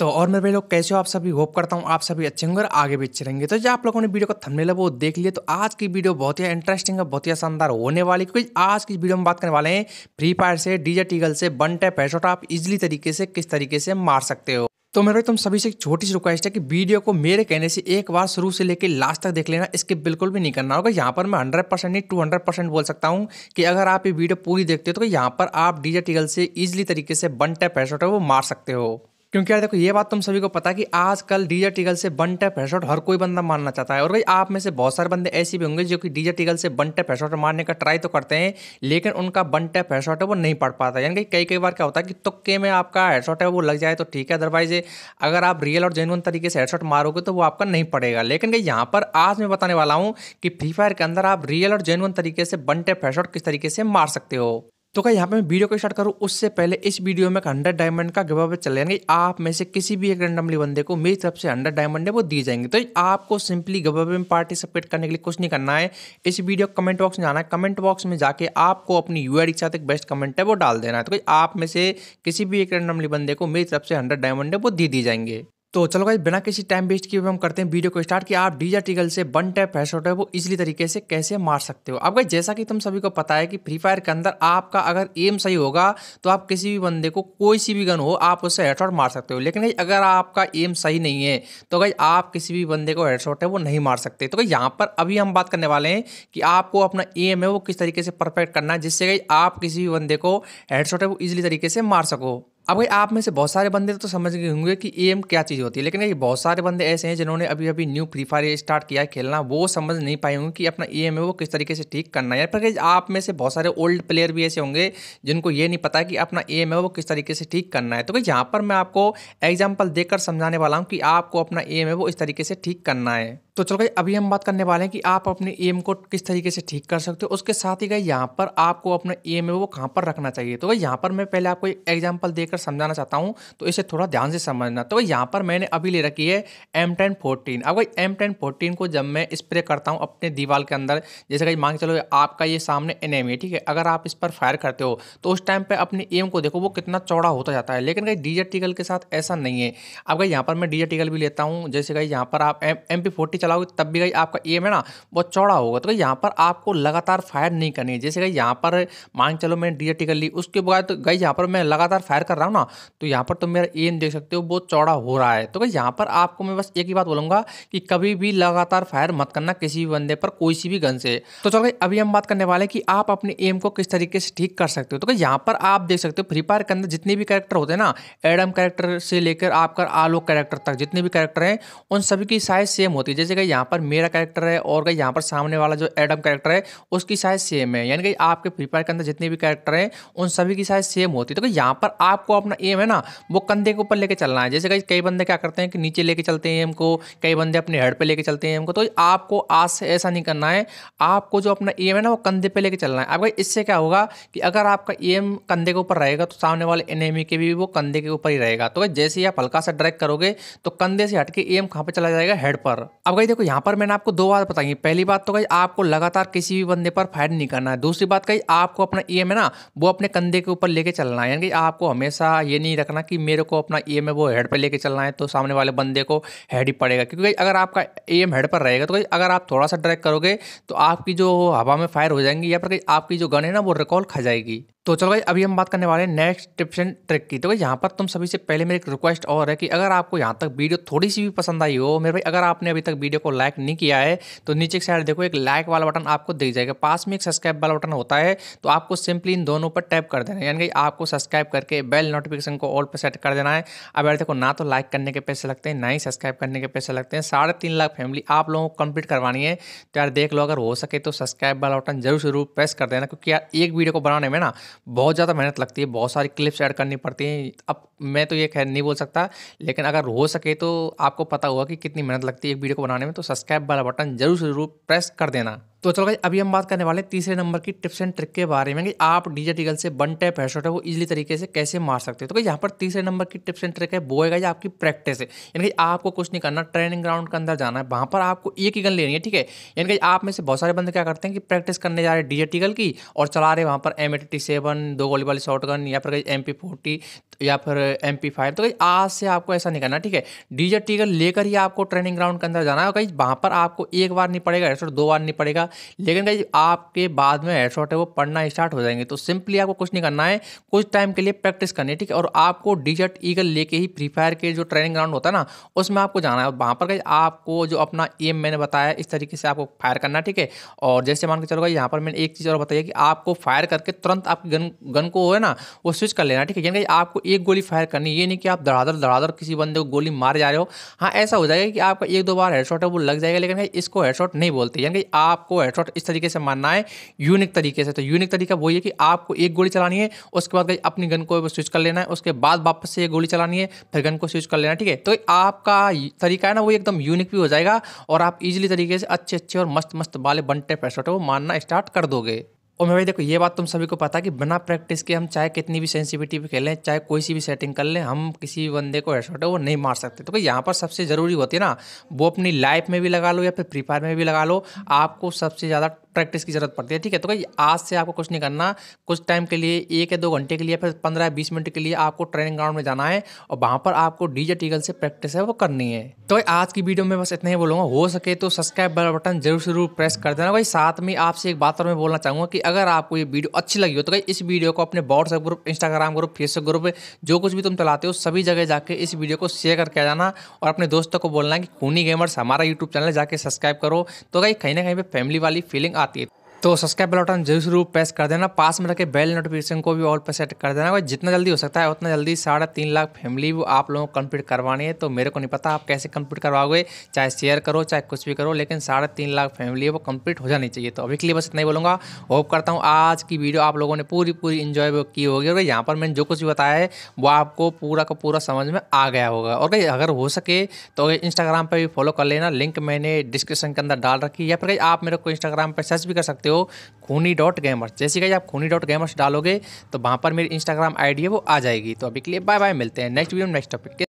तो और मेरे भाई लोग, कैसे हो? आप सभी होप करता हूँ आप सभी अच्छे होंगे और आगे भी अच्छे रहेंगे। तो जो, आप लोगों ने वीडियो को थंबनेल वो देख लिया। तो आज की वीडियो बहुत ही इंटरेस्टिंग है, बहुत ही शानदार होने वाली क्योंकि आज की वीडियो में बात करने वाले हैं फ्री फायर से डीजे टीगल से वन टैप हेडशॉट आप इजिली तरीके से, किस तरीके से मार सकते हो। तो मेरे तुम सभी से एक छोटी सी रिक्वेस्ट है कि वीडियो को मेरे कहने से एक बार शुरू से लेकर लास्ट तक देख लेना, इसके बिल्कुल भी नहीं करना होगा। यहाँ पर मैं हंड्रेड परसेंट नहीं टू हंड्रेड परसेंट बोल सकता हूँ कि अगर आप ये वीडियो पूरी देखते हो तो यहाँ पर आप डीजे टीगल से इजिली तरीके से वन टैप है, वो मार सकते हो। क्योंकि यार देखो, ये बात तुम सभी को पता है कि आजकल डीजे टिगल से वन टैप हेडशॉट हर कोई बंदा मारना चाहता है। और भाई, आप में से बहुत सारे बंदे ऐसे भी होंगे जो कि डीजे टिगल से वन टैप हेडशॉट मारने का ट्राई तो करते हैं, लेकिन उनका वन टैप हेडशॉट है वो नहीं पड़ पाता यानी कि कई कई बार क्या होता है कि तुक्के में आपका हेडशॉट है, वो लग जाए तो ठीक है अदरवाइज़ अगर आप रियल और जेनुअन तरीके से हेडशॉट मारोगे तो वो आपका नहीं पड़ेगा लेकिन भाई, यहाँ पर आज मैं बताने वाला हूँ कि फ्री फायर के अंदर आप रियल और जेनुअन तरीके से वन टैप हेडशॉट किस तरीके से मार सकते हो। तो क्या यहाँ पे मैं वीडियो को स्टार्ट करूँ? उससे पहले इस वीडियो में हंड्रेड डायमंड का गिव अवे चल जाएँगे आप में से किसी भी एक रेंडमली बंदे को मेरी तरफ़ से हंड्रेड डायमंड है, वो दी जाएँगे। तो आपको सिंपली गिव में पार्टिसिपेट करने के लिए कुछ नहीं करना है। इस वीडियो कमेंट बॉक्स में जाना है। कमेंट बॉक्स में जाके आपको अपनी यू के साथ एक बेस्ट कमेंट है, वो डाल देना है। तो आप में से किसी भी एक रेंडमली बंदे को मेरी तरफ़ से हंड्रेड डायमंड है, वो दी दी जाएँगे। तो चलो भाई बिना किसी टाइम वेस्ट किए हम करते हैं वीडियो को स्टार्ट कि आप डीजा टिगल से वन टैप हेडशॉट है वो इजीली तरीके से कैसे मार सकते हो। अब भाई जैसा कि तुम सभी को पता है कि फ्री फायर के अंदर आपका अगर एम सही होगा तो आप किसी भी बंदे को कोई सी भी गन हो, आप उससे हेडशॉट मार सकते हो। लेकिन अगर आपका एम सही नहीं है तो भाई आप किसी भी बंदे को हेडशॉट है वो नहीं मार सकते। तो भाई यहाँ पर अभी हम बात करने वाले हैं कि आपको अपना एम है वो किस तरीके से परफेक्ट करना है, जिससे भाई आप किसी भी बंदे को हेडशॉट है वो इजिली तरीके से मार सको। अब भाई, आप में से बहुत सारे बंदे तो समझ गए होंगे कि एम क्या चीज़ होती है, लेकिन ये बहुत सारे बंदे ऐसे हैं जिन्होंने अभी अभी न्यू फ्री फायर स्टार्ट किया है खेलना, वो समझ नहीं पाए होंगे कि अपना एम है वो किस तरीके से ठीक करना है। पर आप में से बहुत सारे ओल्ड प्लेयर भी ऐसे होंगे जिनको ये नहीं पता कि अपना एम है वो किस तरीके से ठीक करना है। तो भाई, यहाँ पर मैं आपको एग्ज़ाम्पल देकर समझाने वाला हूँ कि आपको अपना एम है वो इस तरीके से ठीक करना है। तो चलो भाई, अभी हम बात करने वाले हैं कि आप अपने एम को किस तरीके से ठीक कर सकते हो। उसके साथ ही गए यहाँ पर आपको अपना एम है वो कहाँ पर रखना चाहिए। तो भाई, यहाँ पर मैं पहले आपको एक एग्ज़ाम्पल देकर समझाना चाहता हूँ तो इसे थोड़ा ध्यान से समझना। तो यहाँ पर मैंने अभी ले रखी है एम टेन फोर्टीन अब भाई एम टेन फोर्टीन को जब मैं स्प्रे करता हूँ अपने दीवार के अंदर, जैसे कहीं मांग चलो आपका ये सामने एनेमी है, ठीक है? अगर आप इस पर फायर करते हो तो उस टाइम पर अपने एम को देखो, वो कितना चौड़ा होता जाता है। लेकिन कहीं डीजे टिकल के साथ ऐसा नहीं है। अब भाई यहाँ पर मैं डीजे टिकल भी लेता हूँ, जैसे कहीं यहाँ पर आप एम एम पी फोर्टी चलाओगे, तब भी कहीं आपका एम है ना, बहुत चौड़ा होगा। तो यहाँ पर आपको लगातार फायर नहीं करनी है। जैसे कहीं यहाँ पर मांग चलो मैंने डी टिकल ली, उसके बाद गई यहाँ पर मैं लगातार फायर कर रहा हूँ ना तो यहाँ पर तुम मेरा एम देख सकते हो, बहुत चौड़ा हो रहा है। तो यहाँ पर आपको मैं बस एक ही बात बोलूँगा कि कभी भी लगातार फायर मत करना किसी भी बंदे पर, कोई सी भी गन से। तो चलो अभी हम बात करने वाले कि आप अपने एम को किस तरीके से ठीक कर सकते हो। तो यहाँ पर आप देख सकते हो फ्री फायर के अंदर जितने भी कैरेक्टर होते हैं ना एडम कैरेक्टर से लेकर आपका आलोक कैरेक्टर तक जितने भी कैरेक्टर हैं, उन सभी की साइज़ सेम होती है। कि यहाँ पर मेरा कैरेक्टर है और गई यहाँ पर सामने वाला जो एडम कैरेक्टर है, उसकी साइज़ सेम है। यानी कि आपके फ्री फायर के अंदर जितने भी कैरेक्टर हैं, उन सभी की साइज़ सेम होती है। तो यहाँ पर आपको अपना एम है ना, वो कंधे के ऊपर लेके चलना है। जैसे कई कई बंदे क्या करते हैं कि नीचे लेके चलते हैं एम को, कई बंदे अपने हेड पे लेके चलते हैं एम को। तो आपको आज से ऐसा नहीं करना है। आपको जो अपना एम है ना, वो कंधे पे लेके चलना है। अब भाई, इससे क्या होगा कि अगर आपका एम कंधे के ऊपर रहेगा तो सामने वाले एनेमी के भी, वो कंधे के ऊपर ही रहेगा। तो जैसे ही आप हल्का सा ड्रैग करोगे तो कंधे से हटके एम कहाँ पे चला जाएगा? हेड पर। अब भाई देखो यहाँ पर मैंने आपको दो बात बताई पहली बात तो कही आपको लगातार किसी भी बंदे पर फायर नहीं करना है। दूसरी बात कही आपको अपना ई है ना, वो अपने कंधे के ऊपर लेके चलना है। यानी कि आपको हमेशा ये नहीं रखना कि मेरे को अपना ई है, वो हेड पर लेके चलना है तो सामने वाले बंदे को हेड ही पड़ेगा। क्योंकि अगर आपका एम हेड पर रहेगा तो अगर आप थोड़ा सा ड्रैग करोगे तो आपकी जो हवा में फायर हो जाएँगी, या फिर आपकी जो गन है ना, वो रिकॉल खा जाएगी। तो चलो भाई, अभी हम बात करने वाले हैं नेक्स्ट टिप्स एंड ट्रिक की। तो भाई, यहाँ पर तुम सभी से पहले मेरी एक रिक्वेस्ट और है कि अगर आपको यहाँ तक वीडियो थोड़ी सी भी पसंद आई हो, मेरे भाई, अगर आपने अभी तक वीडियो को लाइक नहीं किया है तो नीचे की साइड देखो, एक लाइक वाला बटन आपको दिख जाएगा। पास में एक सब्सक्राइब वाला बटन होता है तो आपको सिंपली इन दोनों पर टैप कर देना यानी कि आपको सब्सक्राइब करके बेल नोटिफिकेशन को ऑल पर सेट कर देना है। अब यार देखो, ना तो लाइक करने के पैसे लगते हैं, ना ही सब्सक्राइब करने के पैसे लगते हैं। साढ़े तीन लाख फैमिली आप लोगों को कंप्लीट करवानी है। तो यार देख लो, अगर हो सके तो सब्सक्राइब वाला बटन ज़रूर ज़रूर प्रेस कर देना, क्योंकि यार एक वीडियो को बनाने में ना बहुत ज़्यादा मेहनत लगती है, बहुत सारी क्लिप्स ऐड करनी पड़ती हैं। अब मैं तो ये खैर नहीं बोल सकता, लेकिन अगर हो सके तो आपको पता होगा कि कितनी मेहनत लगती है एक वीडियो को बनाने में तो सब्सक्राइब वाला बटन ज़रूर ज़रूर प्रेस कर देना। तो चलो भाई अभी हम बात करने वाले हैं तीसरे नंबर की टिप्स एंड ट्रिक के बारे में कि आप डीजे टीगल से वन टैप हेडशॉट है, वो इजीली तरीके से कैसे मार सकते हो। तो यहाँ पर तीसरे नंबर की टिप्स एंड ट्रिक है, वो है आपकी प्रैक्टिस है। यानी कि आपको कुछ नहीं करना ट्रेनिंग ग्राउंड के अंदर जाना है, वहाँ पर आपको एक ही गन लेनी है, ठीक है? यानी कि आप में से बहुत सारे बंदे क्या करते हैं कि प्रैक्टिस करने जा रहे हैं डीजे टीगल की और चला रहे वहाँ पर एम एटी सेवन दो गोली वाली शॉर्ट गन या फिर एम पी फोर्टी या फिर एम पी फाइव तो कहीं आज से आपको ऐसा नहीं करना, ठीक है? डीजे टीगल लेकर ही आपको ट्रेनिंग ग्राउंड के अंदर जाना है कहीं वहाँ पर आपको एक बार नहीं पड़ेगा दो बार नहीं पड़ेगा लेकिन कहीं आपके बाद में हेडशॉट है, वो पढ़ना स्टार्ट हो जाएँगे। तो सिंपली आपको कुछ नहीं करना है, कुछ टाइम के लिए प्रैक्टिस करनी है, ठीक है? और आपको डिजट ईगल लेके ही फ्री फायर के जो ट्रेनिंग ग्राउंड होता है ना, उसमें आपको जाना है। वहाँ पर आपको जो अपना एम मैंने बताया, इस तरीके से आपको फायर करना ठीक है? और जैसे मान के चलो यहाँ पर मैंने एक चीज़ और बताइए कि आपको फायर करके तुरंत आपकी गन गन को है ना, वो स्विच कर लेना, ठीक है? यानी आपको एक गोली फायर करनी ये नहीं कि आप धड़ाधड़ धड़ाधड़ किसी बंदे को गोली मार जा रहे हो। हाँ ऐसा हो जाएगा कि आपका एक दो बार हेडशॉट है, वो लग जाएगा, लेकिन इसको हेडशॉट नहीं बोलते। यानी आपको हेडशॉट इस तरीके से मारना है यूनिक तरीके से। तो यूनिक तरीका वही है कि आपको एक गोली चलानी है, उसके बाद अपनी गन को स्विच कर लेना है, उसके बाद वापस से गोली चलानी है, फिर गन को स्विच कर लेना ठीक है? तो आपका तरीका है ना, वो एकदम यूनिक भी हो जाएगा और आप इजिली तरीके से अच्छे अच्छे और मस्त मस्त वाले है वो मारना स्टार्ट कर दोगे। और मैं भाई, देखो, ये बात तुम सभी को पता है कि बिना प्रैक्टिस के हम चाहे कितनी भी सेंसिटिविटी पे खेलें चाहे कोई सी भी सेटिंग कर लें, हम किसी भी बंदे को हेडशॉट है, वो नहीं मार सकते। तो भाई यहाँ पर सबसे ज़रूरी होती है ना, वो अपनी लाइफ में भी लगा लो या फिर फ्री फायर में भी लगा लो। आपको सबसे ज़्यादा प्रैक्टिस की ज़रूरत पड़ती है, ठीक है? तो भाई, आज से आपको कुछ नहीं करना। कुछ टाइम के लिए, एक या दो घंटे के लिए, फिर पंद्रह, बीस मिनट के लिए आपको ट्रेनिंग ग्राउंड में जाना है और वहाँ पर आपको डीजे टीगल से प्रैक्टिस है, वो करनी है। तो भाई, आज की वीडियो में बस इतना ही बोलूँगा। हो सके तो सब्सक्राइब बटन ज़रूर ज़रूर प्रेस कर देना। भाई, साथ में आपसे एक बात और मैं बोलना चाहूँगा कि अगर आपको ये वीडियो अच्छी लगी हो तो भाई, इस वीडियो को अपने WhatsApp group Instagram group Facebook group जो कुछ भी तुम चलाते हो, सभी जगह जाके इस वीडियो को शेयर करके आ जाना और अपने दोस्तों को बोलना कि, खूनी गेमर्स हमारा यूट्यूब चैनल जाके सब्सक्राइब करो। तो भाई, कहीं ना कहीं पर फैमिली वाली फीलिंग आती है तो सब्सक्राइब बटन ज़रूर ज़रूर प्रेस कर देना। पास में रखे बेल नोटिफिकेशन को भी ऑल पर सेट कर देना। जितना जल्दी हो सकता है, उतना जल्दी साढ़े तीन लाख फैमिली वो आप लोगों को कंप्लीट करवानी है। तो मेरे को नहीं पता आप कैसे कंप्लीट करवाओगे, चाहे शेयर करो, चाहे कुछ भी करो, लेकिन साढ़े तीन लाख फैमिली वो कंप्लीट हो जानी चाहिए। तो अभी के लिए बस इतना ही बोलूँगा। होप करता हूँ आज की वीडियो आप लोगों ने पूरी पूरी इन्जॉय की होगी। और यहाँ पर मैंने जो कुछ भी बताया है, वो आपको पूरा का पूरा समझ में आ गया होगा। और अगर हो सके तो इंस्टाग्राम पर भी फॉलो कर लेना। लिंक मैंने डिस्क्रिप्शन के अंदर डाल रखी है। या फिर आप मेरे को इंस्टाग्राम पर सर्च भी कर सकते हो खूनी डॉट गेमर्स जैसे कि आप खूनी डॉट गेमर्स डालोगे तो वहाँ पर मेरी इंस्टाग्राम आईडी है, वो आ जाएगी। तो अभी के लिए बाय बाय मिलते हैं नेक्स्ट वीडियो नेक्स्ट टॉपिक के